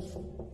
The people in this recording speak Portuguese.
Yes.